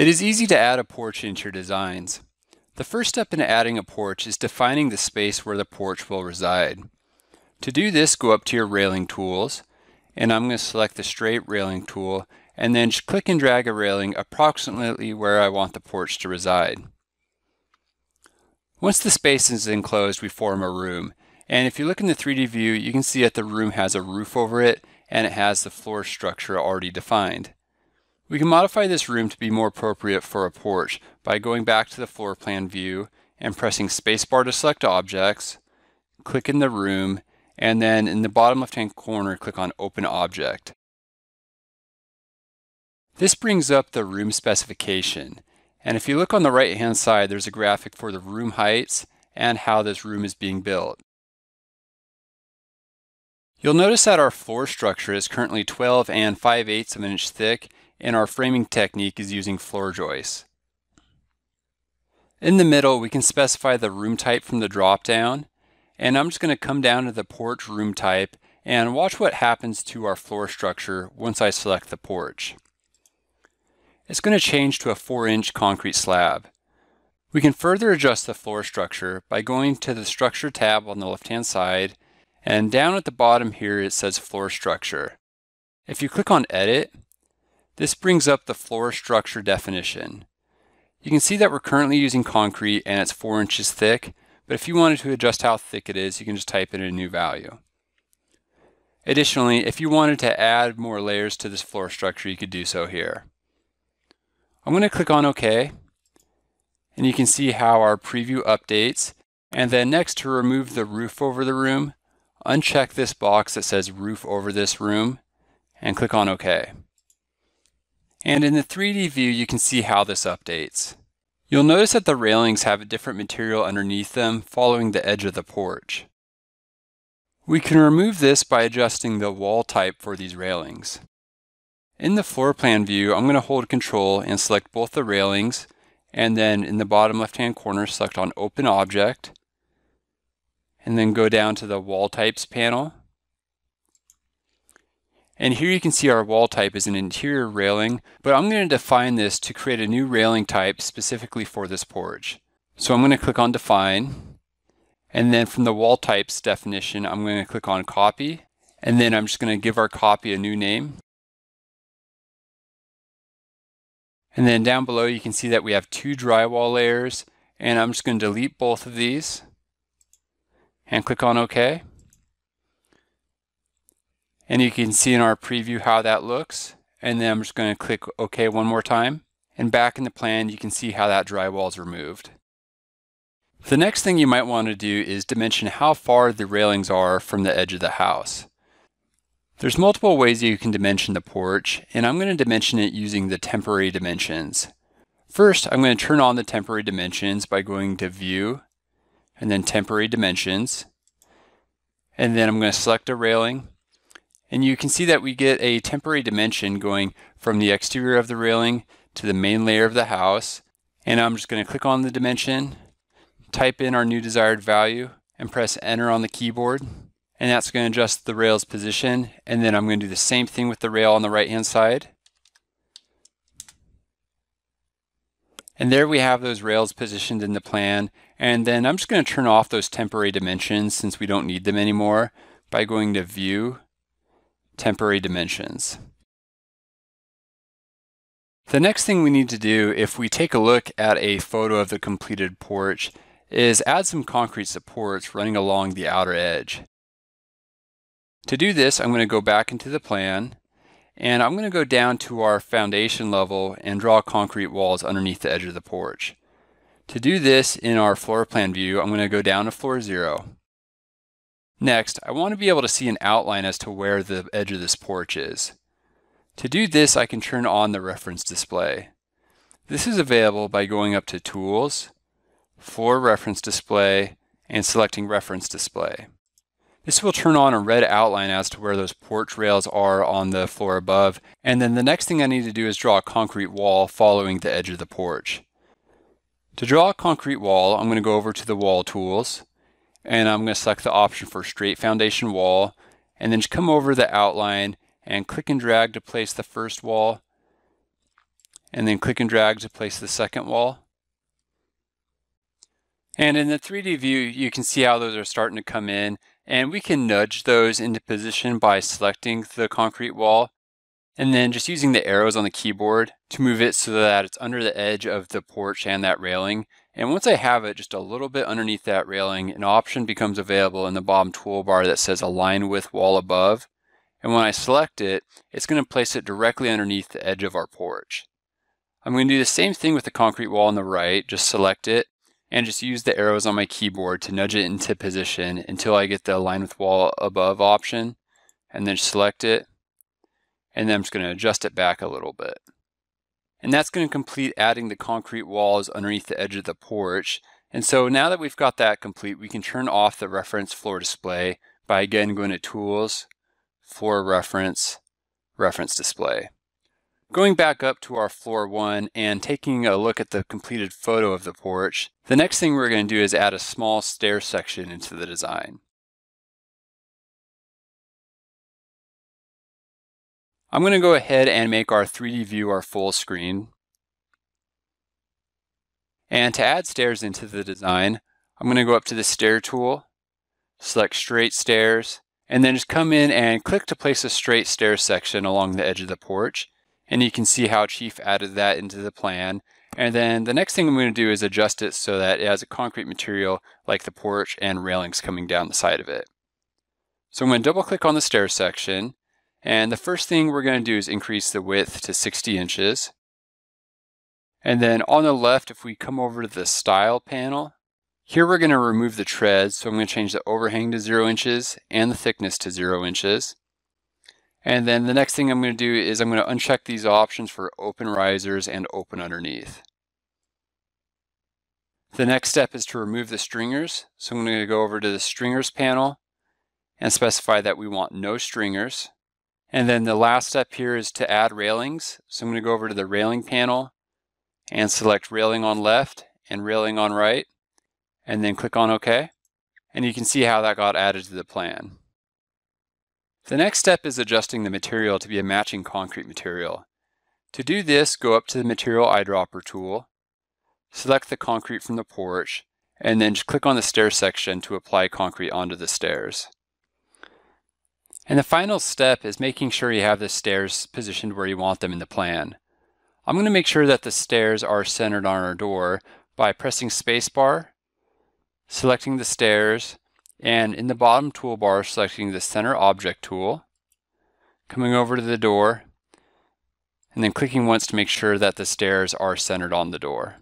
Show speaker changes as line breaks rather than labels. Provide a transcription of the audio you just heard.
It is easy to add a porch into your designs. The first step in adding a porch is defining the space where the porch will reside. To do this, go up to your railing tools, and I'm going to select the straight railing tool, and then click and drag a railing approximately where I want the porch to reside. Once the space is enclosed, we form a room. And if you look in the 3D view, you can see that the room has a roof over it, and it has the floor structure already defined. We can modify this room to be more appropriate for a porch by going back to the floor plan view and pressing spacebar to select objects, click in the room, and then in the bottom left hand corner click on open object. This brings up the room specification. And if you look on the right hand side, there's a graphic for the room heights and how this room is being built. You'll notice that our floor structure is currently 12 and 5 eighths of an inch thick and our framing technique is using floor joists. In the middle, we can specify the room type from the drop-down, and I'm just going to come down to the porch room type and watch what happens to our floor structure once I select the porch. It's going to change to a 4-inch concrete slab. We can further adjust the floor structure by going to the Structure tab on the left-hand side, and down at the bottom here it says Floor Structure. If you click on Edit, this brings up the floor structure definition. You can see that we're currently using concrete and it's 4 inches thick, but if you wanted to adjust how thick it is, you can just type in a new value. Additionally, if you wanted to add more layers to this floor structure, you could do so here. I'm going to click on OK, and you can see how our preview updates. And then next to remove the roof over the room, uncheck this box that says roof over this room, and click on OK. And in the 3D view, you can see how this updates. You'll notice that the railings have a different material underneath them following the edge of the porch. We can remove this by adjusting the wall type for these railings. In the floor plan view, I'm going to hold control and select both the railings, and then in the bottom left hand corner, select on Open Object, and then go down to the Wall Types panel, and here you can see our wall type is an interior railing, but I'm going to define this to create a new railing type specifically for this porch. So I'm going to click on define, and then from the wall types definition, I'm going to click on copy, and then I'm just going to give our copy a new name. And then down below you can see that we have two drywall layers, and I'm just going to delete both of these, and click on OK. And you can see in our preview how that looks. And then I'm just going to click OK one more time. And back in the plan, you can see how that drywall is removed. The next thing you might want to do is dimension how far the railings are from the edge of the house. There's multiple ways you can dimension the porch, and I'm going to dimension it using the temporary dimensions. First, I'm going to turn on the temporary dimensions by going to View, and then Temporary Dimensions. And then I'm going to select a railing, and you can see that we get a temporary dimension going from the exterior of the railing to the main layer of the house. And I'm just going to click on the dimension, type in our new desired value, and press enter on the keyboard. And that's going to adjust the rail's position. And then I'm going to do the same thing with the rail on the right hand side. And there we have those rails positioned in the plan. And then I'm just going to turn off those temporary dimensions since we don't need them anymore by going to View, temporary dimensions. The next thing we need to do if we take a look at a photo of the completed porch is add some concrete supports running along the outer edge. To do this, I'm going to go back into the plan and I'm going to go down to our foundation level and draw concrete walls underneath the edge of the porch. To do this in our floor plan view, I'm going to go down to floor zero. Next, I want to be able to see an outline as to where the edge of this porch is. To do this, I can turn on the reference display. This is available by going up to Tools, Floor Reference Display, and selecting Reference Display. This will turn on a red outline as to where those porch rails are on the floor above, and then the next thing I need to do is draw a concrete wall following the edge of the porch. To draw a concrete wall, I'm going to go over to the Wall Tools, and I'm going to select the option for straight foundation wall and then just come over the outline and click and drag to place the first wall and then click and drag to place the second wall. And in the 3D view, you can see how those are starting to come in and we can nudge those into position by selecting the concrete wall and then just using the arrows on the keyboard to move it so that it's under the edge of the porch and that railing. And once I have it just a little bit underneath that railing, an option becomes available in the bottom toolbar that says Align with Wall Above. And when I select it, it's going to place it directly underneath the edge of our porch. I'm going to do the same thing with the concrete wall on the right, just select it, and just use the arrows on my keyboard to nudge it into position until I get the Align with Wall Above option, and then select it, and then I'm just going to adjust it back a little bit. And that's going to complete adding the concrete walls underneath the edge of the porch. And so now that we've got that complete, we can turn off the reference floor display by again going to Tools, Floor Reference, Reference Display. Going back up to our floor one and taking a look at the completed photo of the porch, the next thing we're going to do is add a small stair section into the design. I'm going to go ahead and make our 3D view our full screen. And to add stairs into the design, I'm going to go up to the stair tool, select straight stairs, and then just come in and click to place a straight stair section along the edge of the porch. And you can see how Chief added that into the plan. And then the next thing I'm going to do is adjust it so that it has a concrete material like the porch and railings coming down the side of it. So I'm going to double click on the stair section and the first thing we're going to do is increase the width to 60 inches. And then on the left, if we come over to the style panel, here we're going to remove the treads. So I'm going to change the overhang to zero inches and the thickness to zero inches. And then the next thing I'm going to do is I'm going to uncheck these options for open risers and open underneath. The next step is to remove the stringers. So I'm going to go over to the stringers panel and specify that we want no stringers. And then the last step here is to add railings. So I'm going to go over to the railing panel and select railing on left and railing on right, and then click on OK. And you can see how that got added to the plan. The next step is adjusting the material to be a matching concrete material. To do this, go up to the Material Eyedropper tool, select the concrete from the porch, and then just click on the stair section to apply concrete onto the stairs. And the final step is making sure you have the stairs positioned where you want them in the plan. I'm going to make sure that the stairs are centered on our door by pressing spacebar, selecting the stairs, and in the bottom toolbar selecting the center object tool, coming over to the door, and then clicking once to make sure that the stairs are centered on the door.